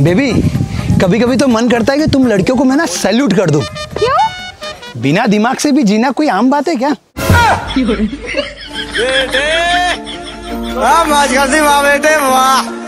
Baby कभी कभी तो मन करता है कि तुम लड़कियों को मैं ना सैल्यूट कर दूँ। क्यों? बिना दिमाग से भी जीना कोई आम बात है क्या? बेटे वाह बेटे वाह।